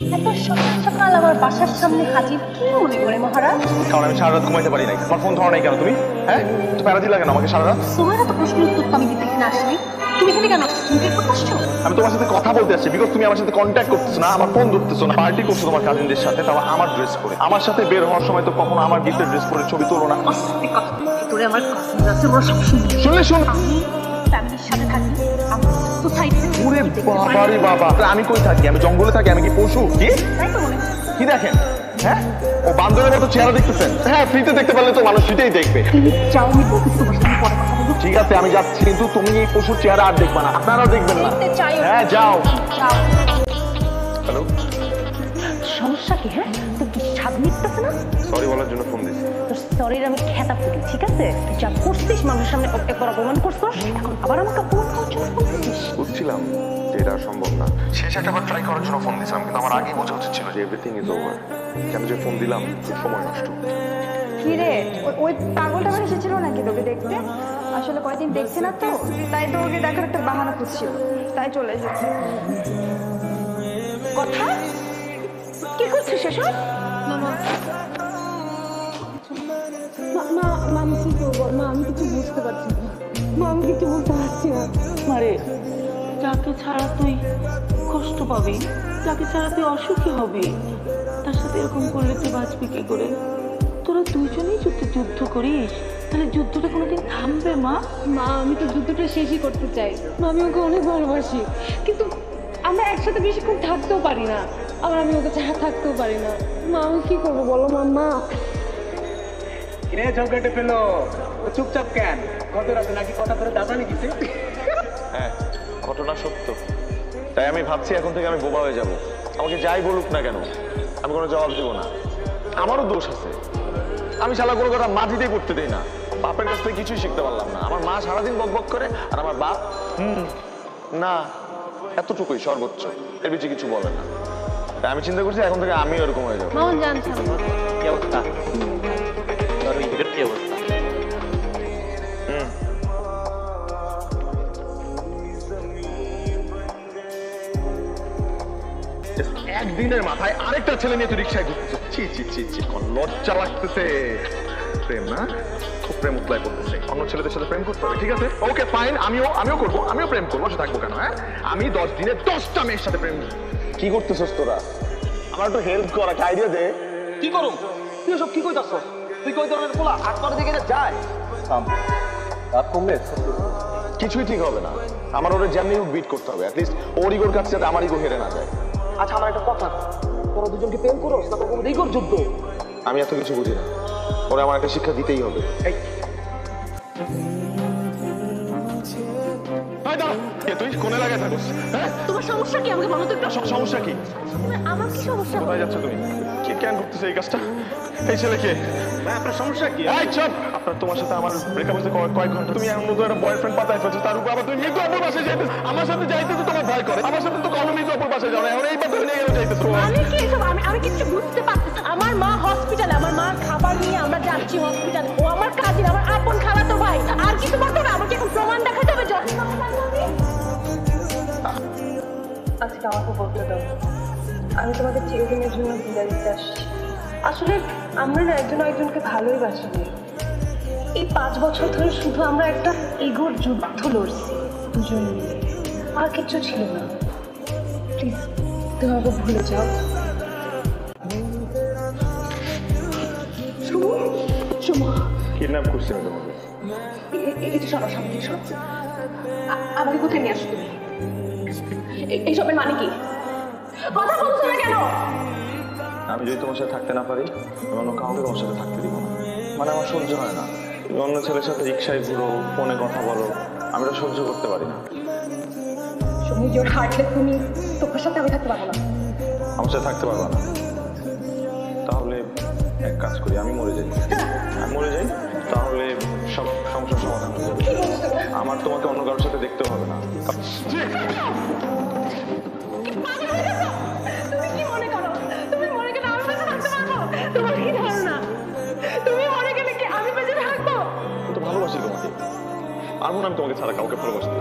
এত সকাল সকাল আমার বাসার সামনে হাজির। কি মনে করে মহারাজ? কারণ আমি সারা রাত ঘুমাইতে পারি নাই। ফোন ধরো নাই কেন তুমি? হ্যাঁ? প্যারা দিলা কেন আমাকে সারা রাত তোমার এত প্রশ্নের উত্তর তো আমি দিতে এখানে তুমি এখানে কেন? তুমি আসছো? আমি তোমার সাথে কথা বলতে আসছি বিকজ তুমি আমার সাথে কন্ট্যাক্ট করতেছো না আমার ফোন ধরতেছো না পার্টি করছ তোমার কাজিনদের সাথে তাও আমার ড্রেস পরে। আমার সাথে বের হওয়ার সময় তো কখনো আমার গিফটের ড্রেস পরে ছবি তোলো না। আমার শুনবে। শুনলে শুন আমি ফ্যামিলির সাথে থাকি ওরে বাবারে বাবা। আমি কই থাকি? আমি জঙ্গলে থাকি আমি কি পশু? কি? তাই কি দেখেন? হ্যাঁ? ও বান্দরের মতো চেহারা দেখতেছেন? হ্যাঁ ফ্রিতে দেখতে পারলে তো মানুষ ফ্রিতেই দেখবে। যাও আমি বলতে তোমার সাথে পরে কথা বলব ঠিক আছে আমি যাচ্ছি কিন্তু তুমি এই পশুর চেহারা আর দেখবা না। আপনারাও দেখবেন না। হ্যাঁ যাও। হ্যালো? সমস্যা কি হ্যাঁ? তোর কি স্বাদ না? সরি বলার জন্য ফোন দিছি। তোর সরির আমি খেতা ফুটি ঠিক আছে? তুই যা করছিস মানুষের সামনে অপমান করছিস এখন আবার আমাকে অপমান শেষ একটা বার ট্রাই করার জন্য ফোন দিয়েছিলাম কিন্তু আমার আগেই বোঝা উচিত ছিল যে এভরিথিং ইজ ওভার কেন যে ফোন দিলাম সময় নষ্ট। কি রে? ওই- পাগলটা আবার এসেছিল নাকি তোকে দেখতে? আসলে কয়েকদিন দেখছি না তো তাই তো ওকে দেখার একটা বাহানা খুঁজছিল। তাই চলে এসেছে। কথা? কি করছিস এসব? মা মা মা, আমি কি করব? মা আমি কিছু বুঝতে পারছি না। মা আমি কিছু বুঝতে পারছি না। মারে যাকে ছাড়া তুই কষ্ট পাবি যাকে ছাড়া তুই অসুখী হবি তার সাথে এরকম করলে তুই বাঁচবি কি করে? তোরা দুইজনেই যদি যুদ্ধ করিস তাহলে যুদ্ধটা কোনোদিন থামবে মা? মা আমি তো যুদ্ধটা শেষই করতে চাই। মা আমি ওকে অনেক ভালোবাসি। কিন্তু আমরা একসাথে বেশিক্ষণ থাকতেও পারি না। আবার আমি ওকে ছাড়া থাকতেও পারি না। মা আমি কি করব বলো মা মা পেল? চুপচাপ কেন? কত রাতে নাকি কথা করে দাদা দিতে হ্যাঁ। ঘটনা সত্য। তাই আমি ভাবছি এখন থেকে আমি বোবা হয়ে যাব। আমাকে যাই বলুক না কেন আমি কোনো জবাব দেবো না। আমারও দোষ আছে। আমি শালা কোনো কথা মাটিতেই করতে দেই না। বাপের কাছ থেকে কিছুই শিখতে পারলাম না। আমার মা সারাদিন বক বক করে আর আমার বাপ হুম না এতটুকুই সর্বোচ্চ। এর বেশি কিছু বলে না। তাই আমি চিন্তা করছি এখন থেকে আমিও এরকম হয়ে যাব। মামন জানছি একদিনের মাথায় আরেকটা ছেলে নিয়ে তুই রিক্সায় ঘুরতেছিস ছি ছি ছি ছি কোন লজ্জা লাগতেছে। প্রেম না? খুব প্রেম করতেছে। অন্য ছেলেদের সাথে প্রেম করতে হবে ঠিক আছে? ওকে ফাইন আমিও আমিও করব আমিও প্রেম করব সে থাকব কেন হ্যাঁ? আমি দশ দিনে দশটা মেয়ের সাথে প্রেম কি করতেছস তোরা? আমার একটু হেল্প করা আইডিয়া দে। কি করুম? তুই সব কি কইতাছ তুই কই ধরনের পোলা? হাত করে দিকে যায়। রাত কমলে কিছুই ঠিক হবে না। আমার ওরে যেমনি বিট করতে হবে। অ্যাটলিস্ট ওর ইগোর কাছে যাতে আমার ইগো হেরে না যায়। আচ্ছা আমার একটা কথা তোরা দুজনকে প্রেম করো না কোনো দিকর যুদ্ধ। আমি এত কিছু বুঝি না। ওরা আমার একটা শিক্ষা দিতেই হবে। এই। তুই কোনে হ্যাঁ তোমার সমস্যা কি? আমাকে বলো তো একটু। স- সমস্যা কি? আমার কি সমস্যা? কোথায় যাচ্ছ তুমি? কে কেন করতেছে এই কাজটা? এই ছেলে কে? ভাই আপনার সমস্যা কি? এই চুপ! আপনার তোমার সাথে আমার ব্রেকআপ হয়েছে কয়েক কয়েক ঘণ্টা। তুমি এমন একটা বয়ফ্রেন্ড পাতায় ফেলছো তার উপর আবার তুমি মৃত্যু অপর বাসায় যাইতে আমার সাথে যাইতে তো তোমার ভয় করে। আমার সাথে তো কখনো মৃত্যু অপর বাসায় যাও না। এখন এই পাথর নিয়ে গেলে আমি কি এসব? আমি আমি কিছু বুঝতে পারতেছি না। আমার মা হসপিটালে আমার মার খাবার নিয়ে আমরা যাচ্ছি হসপিটালে আজকে আমাকে বলতে দাও আমি তোমাকে চিরদিনের জন্য বিদায় দিতে আসছি। আসলে আমরা না একজন একজনকে ভালোই বাসি। এই পাঁচ বছর ধরে শুধু আমরা একটা ইগোর যুদ্ধ লড়ছি দুজন মিলে। আর কিছু ছিল না। প্লিজ তুমি আমাকে ভুলে যাও। কিডন্যাপ করছি আমি তোমাকে। এটা আমাকে কোথায় নিয়ে আসো তুমি? এ- এইসবের মানে কি? কথা বলছো না কেন? আমি যদি তোমার সাথে থাকতে না পারি আমি অন্য কাউকে তোমার সাথে থাকতে দিব না। মানে আমার সহ্য হয় না। তুমি অন্য ছেলের সাথে রিক্সায় ঘুরো ফোনে কথা বলো আমি এটা সহ্য করতে পারি না। সুমু জোর হাঁটলে তুমি তোমার সাথে আমি থাকতে পারব না। আমার সাথে থাকতে পারবা না। তাহলে এক কাজ করি আমি মরে যাই। আমি মরে যাই? তাহলে সব সমস্যার সমাধান হয়ে যাবে। আমার তোমাকে অন্য কারোর সাথে দেখতে হবে না। আমি ভালোবাসি তোমাকে। ছাড়া কাউকে ভালোবাসতে